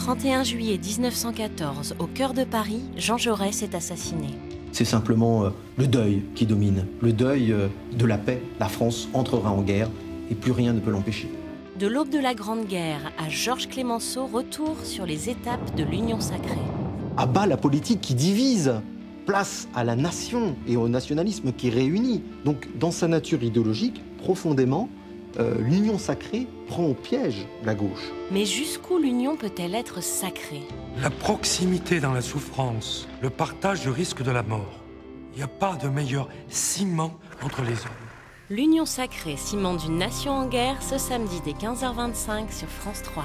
31 juillet 1914, au cœur de Paris, Jean Jaurès est assassiné. C'est simplement euh, le deuil qui domine, le deuil euh, de la paix. La France entrera en guerre et plus rien ne peut l'empêcher. De l'aube de la Grande Guerre à Georges Clémenceau, retour sur les étapes de l'Union sacrée. À bas la politique qui divise, place à la nation et au nationalisme qui réunit. Donc dans sa nature idéologique, profondément, euh, l'union sacrée prend au piège la gauche. Mais jusqu'où l'union peut-elle être sacrée? La proximité dans la souffrance, le partage du risque de la mort. Il n'y a pas de meilleur ciment entre les hommes. L'union sacrée, ciment d'une nation en guerre, ce samedi dès 15h25 sur France 3.